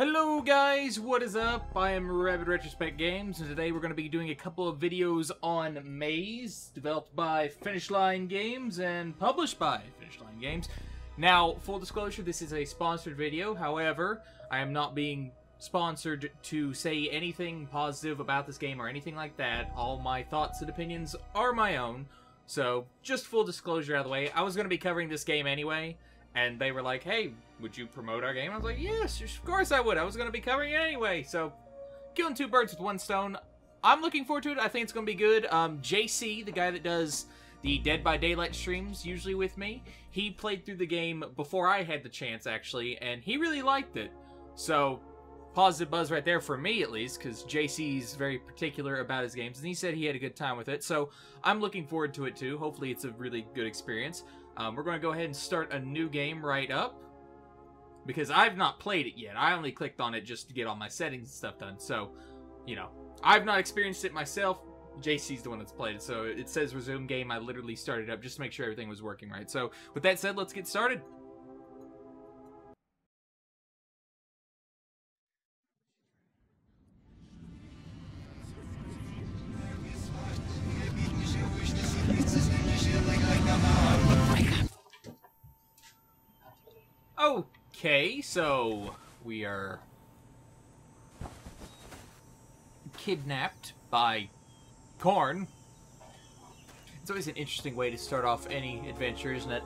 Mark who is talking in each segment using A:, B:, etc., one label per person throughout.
A: Hello guys, what is up? I am Rabid Retrospect Games, and today we're going to be doing a couple of videos on Maize, developed by Finish Line Games and published by Finish Line Games. Now, full disclosure, this is a sponsored video, however, I am not being sponsored to say anything positive about this game or anything like that. All my thoughts and opinions are my own, so just full disclosure out of the way. I was going to be covering this game anyway, and they were like, hey, would you promote our game? I was like, yes, of course I would. I was going to be covering it anyway. So, killing two birds with one stone. I'm looking forward to it. I think it's going to be good. Um, JC, the guy that does the Dead by Daylight streams, usually with me, he played through the game before I had the chance, actually, and he really liked it. So, positive buzz right there for me, at least, because JC's very particular about his games, and he said he had a good time with it. So, I'm looking forward to it, too. Hopefully, it's a really good experience. Um, we're going to go ahead and start a new game right up because I've not played it yet. I only clicked on it just to get all my settings and stuff done. So, you know, I've not experienced it myself. JC's the one that's played it, so it says resume game. I literally started up just to make sure everything was working right. So, with that said, let's get started. Okay, so we are kidnapped by Corn. It's always an interesting way to start off any adventure, isn't it?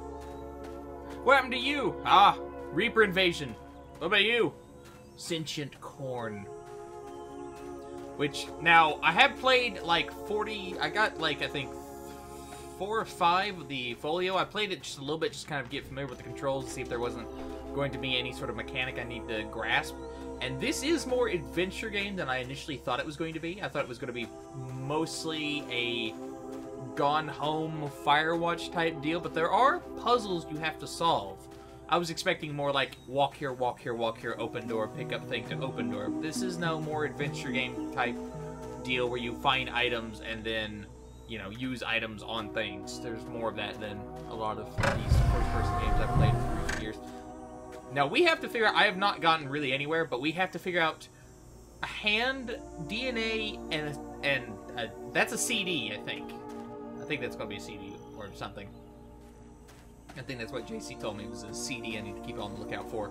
A: What happened to you? Ah, Reaper invasion. What about you? Sentient Corn. Which, now, I have played like 40, I got like, I think, four or five of the folio. I played it just a little bit, just kind of get familiar with the controls, see if there wasn't going to be any sort of mechanic I need to grasp. And this is more adventure game than I initially thought it was going to be. I thought it was going to be mostly a gone home Firewatch type deal, but there are puzzles you have to solve. I was expecting more like walk here, walk here, walk here, open door, pick up thing to open door. This is no more adventure game type deal where you find items and then, you know, use items on things. There's more of that than a lot of these first-person games I've played. Now, we have to figure out... I have not gotten really anywhere, but we have to figure out a hand, DNA, and... and a, that's a CD, I think. I think that's going to be a CD or something. I think that's what JC told me was a CD I need to keep on the lookout for.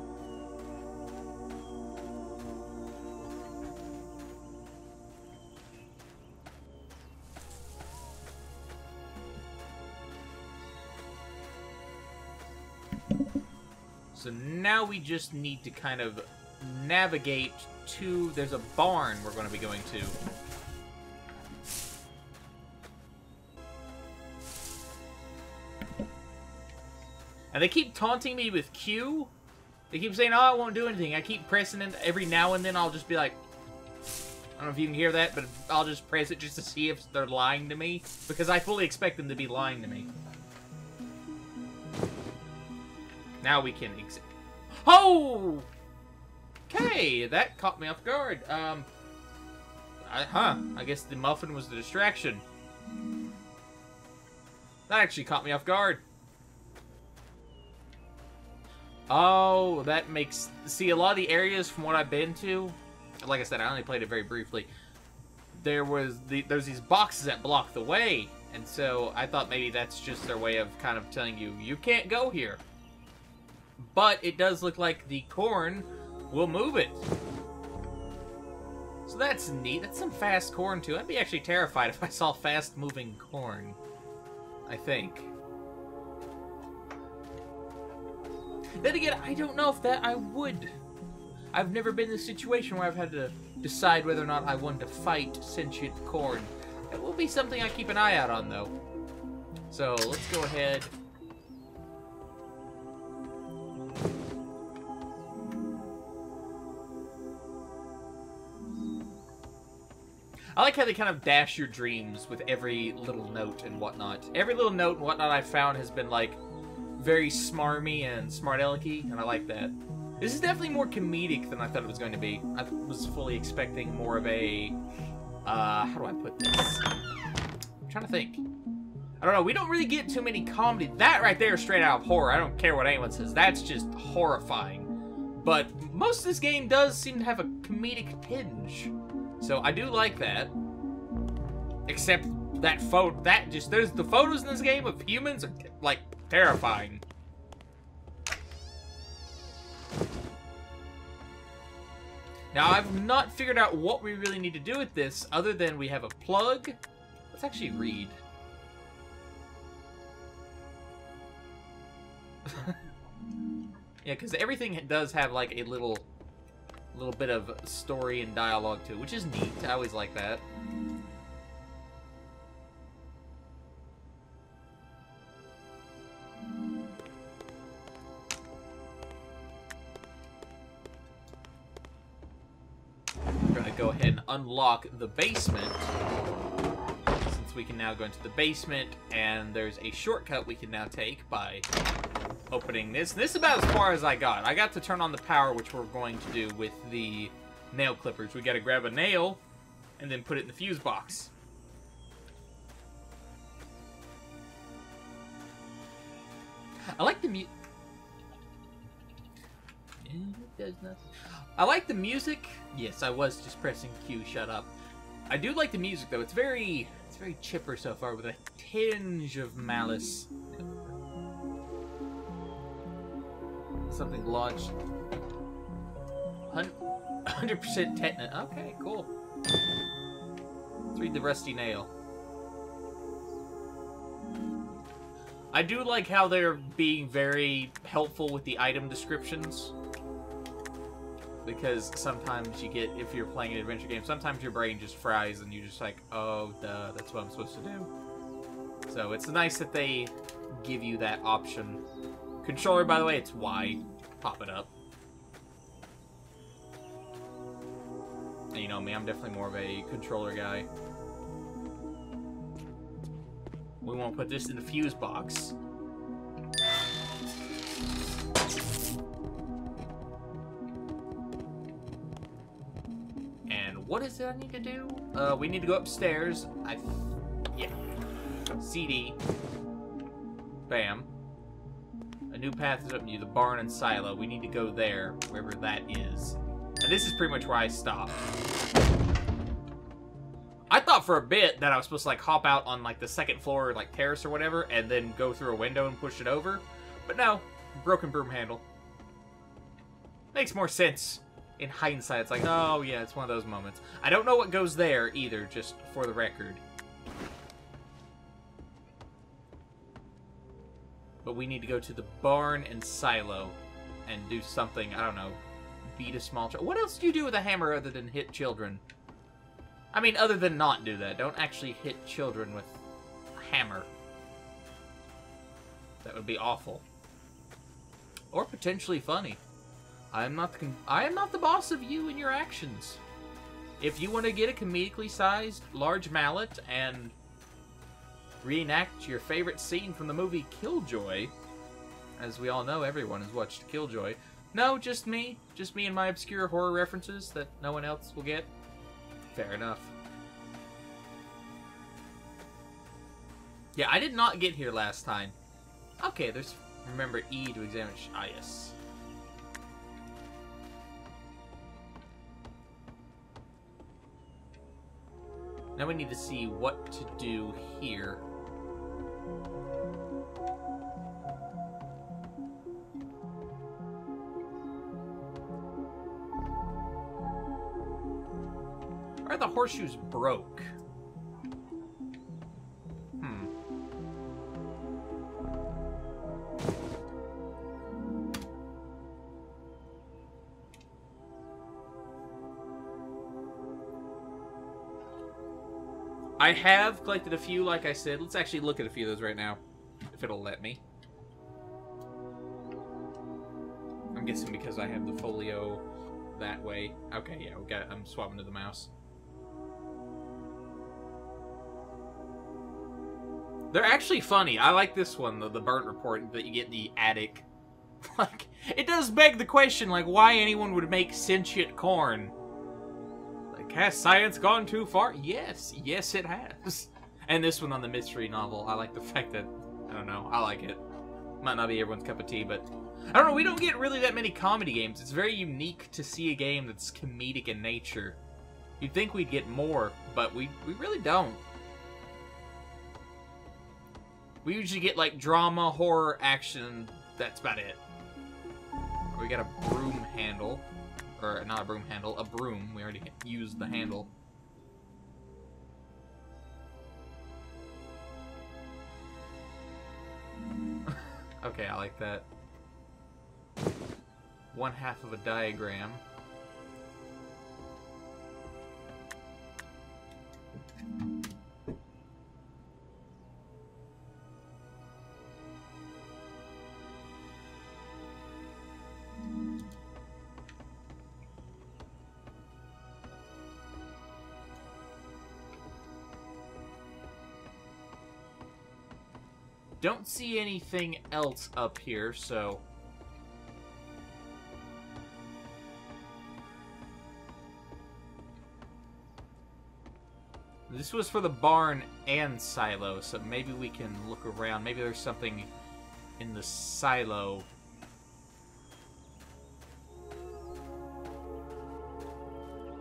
A: So now we just need to kind of navigate to... There's a barn we're going to be going to. And they keep taunting me with Q. They keep saying, oh, I won't do anything. I keep pressing it every now and then. I'll just be like... I don't know if you can hear that, but I'll just press it just to see if they're lying to me. Because I fully expect them to be lying to me. Now we can exit. Oh! Okay, that caught me off guard. Um, I, huh, I guess the muffin was the distraction. That actually caught me off guard. Oh, that makes... See, a lot of the areas from what I've been to, like I said, I only played it very briefly, there was the, there's these boxes that block the way, and so I thought maybe that's just their way of kind of telling you, you can't go here. But it does look like the corn will move it. So that's neat. That's some fast corn, too. I'd be actually terrified if I saw fast-moving corn. I think. Then again, I don't know if that I would. I've never been in a situation where I've had to decide whether or not I wanted to fight sentient corn. It will be something I keep an eye out on, though. So, let's go ahead I like how they kind of dash your dreams with every little note and whatnot. Every little note and whatnot I've found has been, like, very smarmy and smart alecky, and I like that. This is definitely more comedic than I thought it was going to be. I was fully expecting more of a... Uh, how do I put this? I'm trying to think. I don't know, we don't really get too many comedy. That right there is straight out of horror. I don't care what anyone says. That's just horrifying. but most of this game does seem to have a comedic tinge. So I do like that. Except that photo, that just, there's the photos in this game of humans are, like, terrifying. Now, I've not figured out what we really need to do with this, other than we have a plug. Let's actually read. yeah, because everything does have, like, a little, little bit of story and dialogue to it, which is neat. I always like that. We're gonna go ahead and unlock the basement. Since we can now go into the basement, and there's a shortcut we can now take by opening this. This is about as far as I got. I got to turn on the power, which we're going to do with the nail clippers. We gotta grab a nail, and then put it in the fuse box. I like the mu-. I like the music. Yes, I was just pressing Q. Shut up. I do like the music though. It's very, it's very chipper so far with a tinge of malice. Something lodged. 100% tetanus. Okay, cool. Let's read the rusty nail. I do like how they're being very helpful with the item descriptions because sometimes you get, if you're playing an adventure game, sometimes your brain just fries and you're just like, oh, duh, that's what I'm supposed to do. So it's nice that they give you that option. Controller, by the way, it's Y. Pop it up. And you know me, I'm definitely more of a controller guy. We won't put this in the fuse box. Is it I need to do? Uh, we need to go upstairs. I, yeah. CD. Bam. A new path is open to you, the barn and silo. We need to go there, wherever that is. And this is pretty much where I stopped. I thought for a bit that I was supposed to like hop out on like the second floor, like terrace or whatever, and then go through a window and push it over. But no, broken broom handle. Makes more sense in hindsight, it's like, oh, yeah, it's one of those moments. I don't know what goes there either, just for the record. But we need to go to the barn and silo and do something, I don't know, beat a small child. What else do you do with a hammer other than hit children? I mean, other than not do that. Don't actually hit children with a hammer. That would be awful. Or potentially funny. I am not the I am not the boss of you and your actions. If you want to get a comedically sized large mallet and reenact your favorite scene from the movie Killjoy, as we all know, everyone has watched Killjoy. No, just me. Just me and my obscure horror references that no one else will get. Fair enough. Yeah, I did not get here last time. Okay, there's... Remember E to examine... Ah, yes. Now we need to see what to do here. Are the horseshoes broke? I have collected a few, like I said. Let's actually look at a few of those right now, if it'll let me. I'm guessing because I have the folio that way. Okay, yeah, we got. I'm swapping to the mouse. They're actually funny. I like this one, the, the burnt report that you get in the attic. like, it does beg the question, like, why anyone would make sentient corn. Has science gone too far? Yes, yes it has. And this one on the mystery novel, I like the fact that, I don't know, I like it. Might not be everyone's cup of tea, but I don't know. We don't get really that many comedy games. It's very unique to see a game that's comedic in nature. You'd think we'd get more, but we we really don't. We usually get like drama, horror, action. That's about it. We got a broom handle. Or not a broom handle, a broom. We already used the handle. okay, I like that. One half of a diagram. Don't see anything else up here, so... This was for the barn and silo, so maybe we can look around. Maybe there's something in the silo.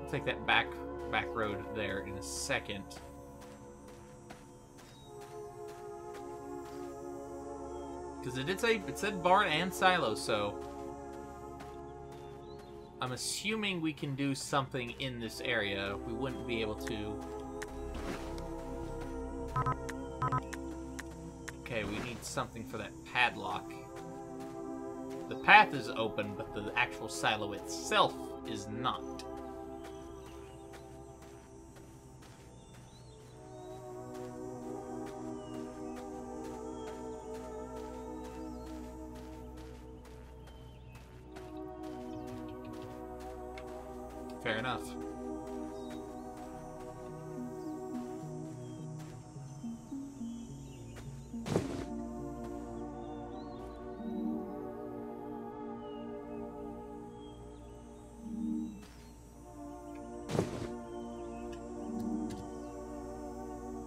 A: Take that back back road there in a second. Because it did say, it said barn and silo, so... I'm assuming we can do something in this area. We wouldn't be able to... Okay, we need something for that padlock. The path is open, but the actual silo itself is not. Fair enough.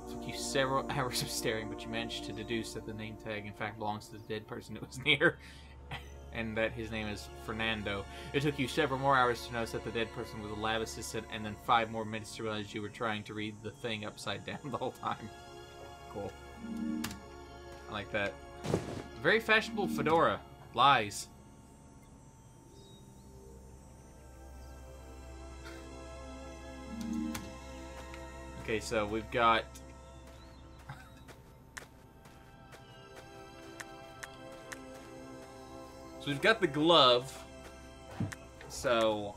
A: Took you several hours of staring, but you managed to deduce that the name tag in fact belongs to the dead person it was near and that his name is Fernando. It took you several more hours to notice that the dead person was a lab assistant, and then five more minutes to realize you were trying to read the thing upside down the whole time. Cool. I like that. Very fashionable fedora. Lies. Okay, so we've got So we've got the glove. So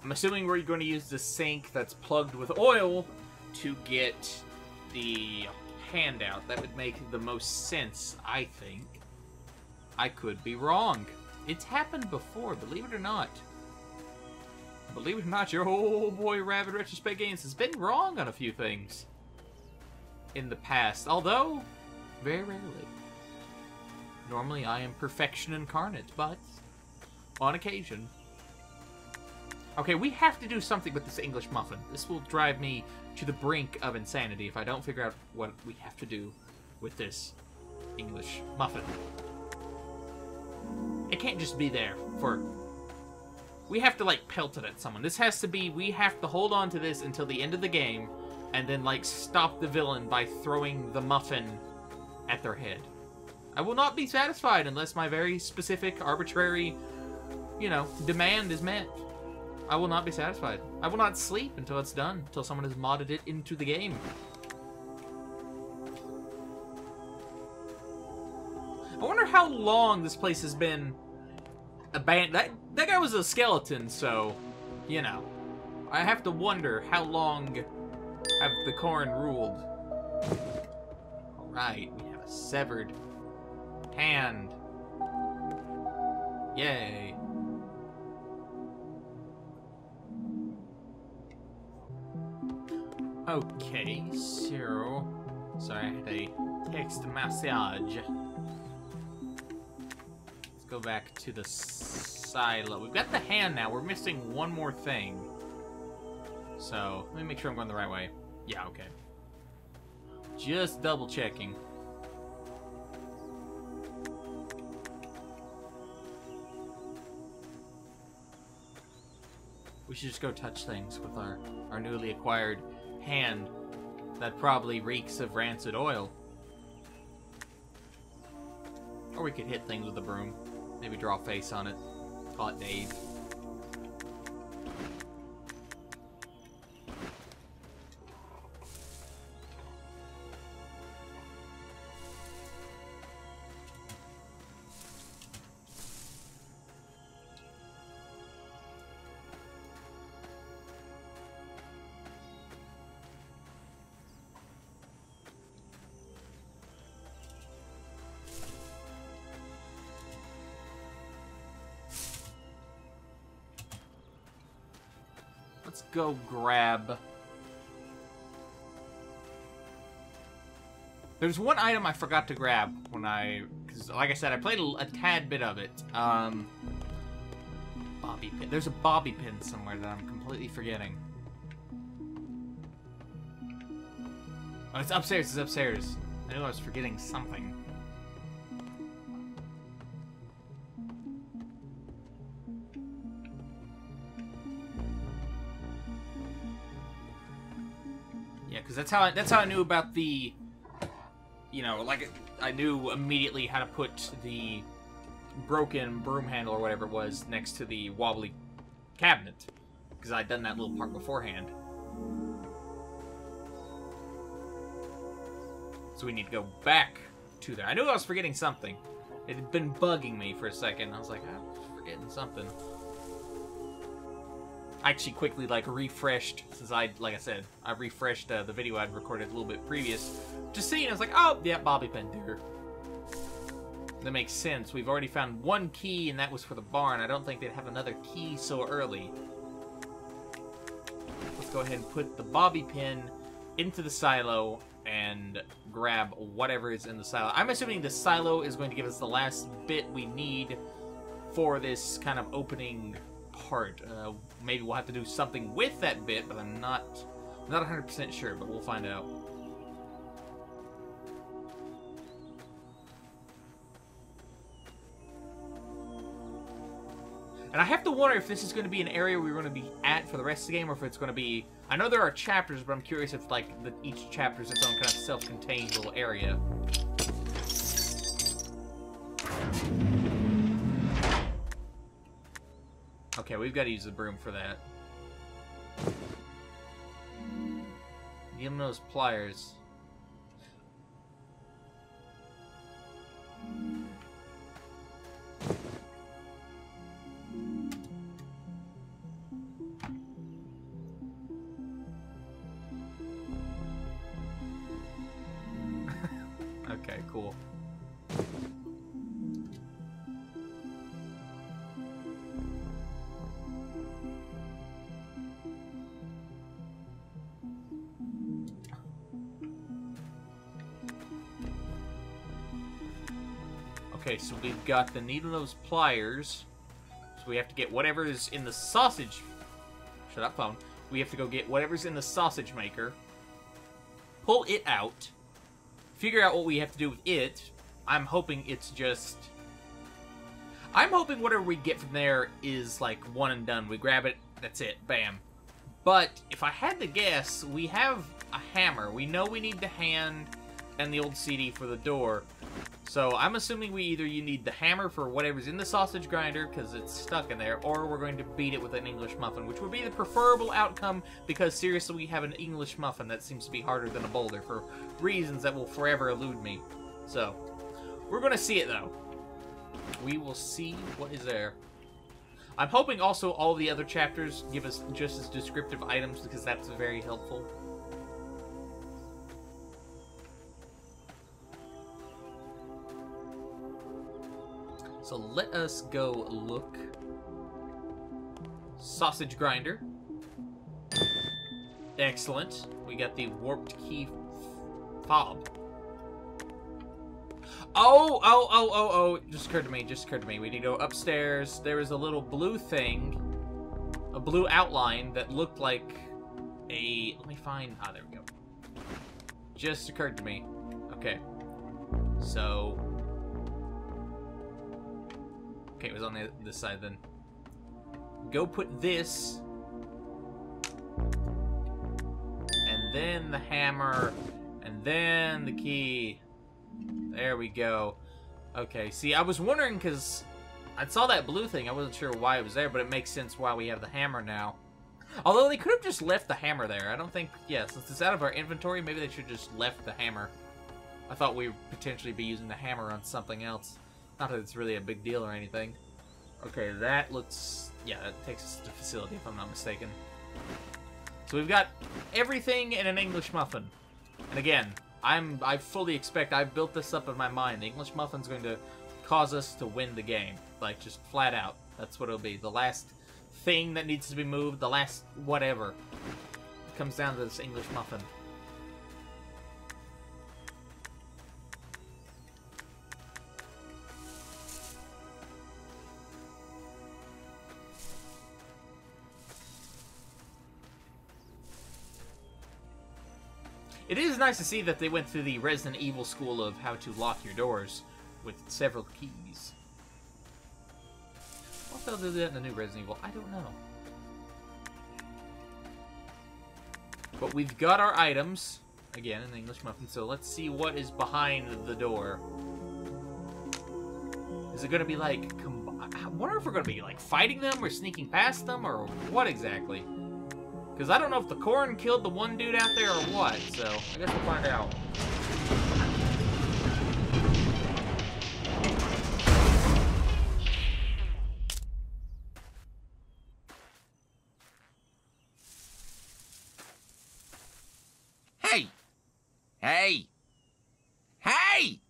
A: I'm assuming we're going to use the sink that's plugged with oil to get the handout. That would make the most sense, I think. I could be wrong. It's happened before, believe it or not. Believe it or not, your old boy Rabid Retrospect Games has been wrong on a few things in the past. Although, very rarely. Normally I am perfection incarnate, but on occasion. Okay, we have to do something with this English muffin. This will drive me to the brink of insanity if I don't figure out what we have to do with this English muffin. It can't just be there for... We have to, like, pelt it at someone. This has to be... We have to hold on to this until the end of the game and then, like, stop the villain by throwing the muffin at their head. I will not be satisfied unless my very specific, arbitrary, you know, demand is met. I will not be satisfied. I will not sleep until it's done, until someone has modded it into the game. I wonder how long this place has been abandoned. That, that guy was a skeleton, so, you know. I have to wonder how long have the Corn ruled. Alright, we have a severed Hand. Yay. Okay, so... Sorry, I had a text message. Let's go back to the silo. We've got the hand now. We're missing one more thing. So, let me make sure I'm going the right way. Yeah, okay. Just double checking. We should just go touch things with our, our newly acquired hand that probably reeks of rancid oil. Or we could hit things with a broom. Maybe draw a face on it. Call it Dave. Go grab... There's one item I forgot to grab when I... Because, like I said, I played a, a, tad bit of it. Um, bobby pin. There's a bobby pin somewhere that I'm completely forgetting. Oh, it's upstairs. It's upstairs. I knew I was forgetting something. Because that's how I, that's how I knew about the, you know, like I knew immediately how to put the broken broom handle or whatever it was next to the wobbly cabinet because I'd done that little part beforehand. So we need to go back to there. I knew I was forgetting something. It had been bugging me for a second. I was like, I'm forgetting something. I actually quickly like refreshed since I like I said I refreshed uh, the video I'd recorded a little bit previous just seeing I was like oh yeah bobby pin there that makes sense. We've already found one key and that was for the barn. I don't think they'd have another key so early. Let's go ahead and put the bobby pin into the silo and grab whatever is in the silo. I'm assuming the silo is going to give us the last bit we need for this kind of opening part. Uh, maybe we'll have to do something with that bit, but I'm not not 100% sure, but we'll find out. And I have to wonder if this is going to be an area we're going to be at for the rest of the game, or if it's going to be... I know there are chapters, but I'm curious if, like, the, each chapter is its own kind of self-contained little area. Okay, we've got to use the broom for that. Give him those pliers. okay, cool. Okay, so we've got the needle nose pliers. So we have to get whatever's in the sausage... Shut up, phone. We have to go get whatever's in the sausage maker. Pull it out. Figure out what we have to do with it. I'm hoping it's just... I'm hoping whatever we get from there is, like, one and done. We grab it, that's it. Bam. But, if I had to guess, we have a hammer. We know we need the hand and the old CD for the door. So I'm assuming we either you need the hammer for whatever's in the sausage grinder because it's stuck in there, or we're going to beat it with an English muffin, which would be the preferable outcome because seriously we have an English muffin that seems to be harder than a boulder for reasons that will forever elude me. So, we're going to see it though. We will see what is there. I'm hoping also all the other chapters give us just as descriptive items because that's very helpful. So let us go look. Sausage grinder. Excellent. We got the warped key fob. Oh, oh, oh, oh, oh. Just occurred to me, just occurred to me. We need to go upstairs. There is a little blue thing. A blue outline that looked like a... Let me find... Ah, there we go. Just occurred to me. Okay. So, Okay, it was on the, this side then. Go put this... And then the hammer, and then the key. There we go. Okay, see, I was wondering, because I saw that blue thing. I wasn't sure why it was there, but it makes sense why we have the hammer now. Although they could have just left the hammer there. I don't think, yeah, since it's out of our inventory, maybe they should just left the hammer. I thought we would potentially be using the hammer on something else. Not that it's really a big deal or anything. Okay, that looks... Yeah, that takes us to the facility, if I'm not mistaken. So we've got everything in an English muffin. And again, I'm I fully expect I've built this up in my mind. The English muffin's going to cause us to win the game. Like just flat out. That's what it'll be. The last thing that needs to be moved, the last whatever, comes down to this English muffin. It is nice to see that they went through the Resident Evil school of how to lock your doors with several keys. What they'll do that in the new Resident Evil? I don't know. But we've got our items, again, in the English Muffin, so let's see what is behind the door. Is it going to be like... I wonder if we're going to be like fighting them or sneaking past them or what exactly. Because I don't know if the corn killed the one dude out there or what, so I guess we'll find out.
B: Hey! Hey! Hey!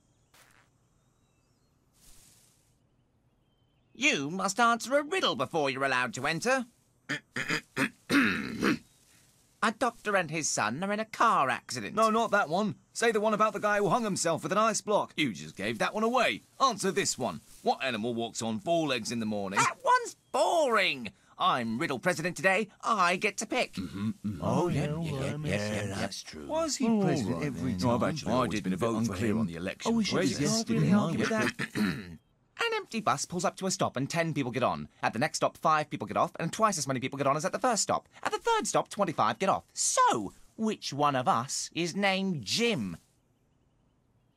B: You must answer a riddle before you're allowed to enter. A doctor and his son are in a car accident.
C: No, not that one. Say the one about the guy who hung himself with an ice block. You just gave that one away. Answer this one. What animal walks on four legs in the morning?
B: That one's boring. I'm riddle president today. I get to pick.
C: Mm-hmm, mm-hmm.
B: Oh, yeah, yeah, yeah, yeah, yeah,
C: that's true. Why is he president
D: right
C: every time?
D: No, I've actually
C: I didn't
D: been a bit unclear on the election.
C: Oh, we should
D: Where's
C: have
D: he
C: guessed
D: going?
C: it in
D: Really
C: mine.
B: Give that. Empty bus pulls up to a stop and 10 people get on. At the next stop, 5 people get off, and twice as many people get on as at the first stop. At the third stop, 25 get off. So, which one of us is named Jim?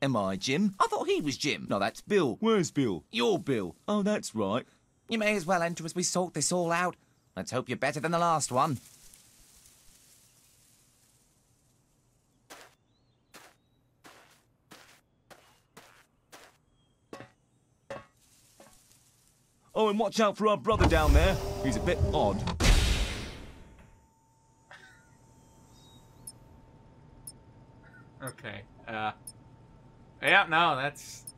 C: Am I Jim?
B: I thought he was Jim.
C: No, that's Bill. Where's Bill?
B: You're Bill.
C: Oh, that's right.
B: You may as well enter as we sort this all out. Let's hope you're better than the last one.
C: Oh, and watch out for our brother down there. He's a bit odd.
A: Okay. Uh. Yeah, no, that's.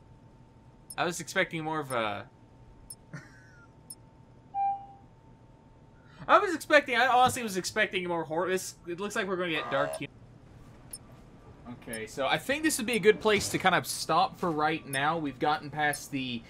A: I was expecting more of a. I was expecting. I honestly was expecting more horror. This. It looks like we're going to get dark. humor. Okay, so I think this would be a good place to kind of stop for right now. We've gotten past the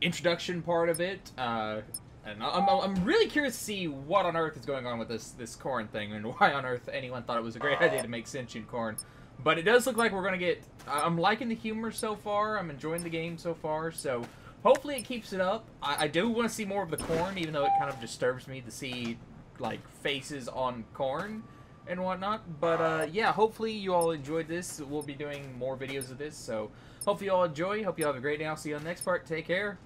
A: introduction part of it, uh, and I'm, I'm really curious to see what on earth is going on with this this corn thing, and why on earth anyone thought it was a great idea to make sentient corn. But it does look like we're gonna get. I'm liking the humor so far. I'm enjoying the game so far. So hopefully it keeps it up. I, I do want to see more of the corn, even though it kind of disturbs me to see like faces on corn and whatnot. But uh, yeah, hopefully you all enjoyed this. We'll be doing more videos of this. So hopefully you all enjoy. Hope you all have a great day. I'll see you on the next part. Take care.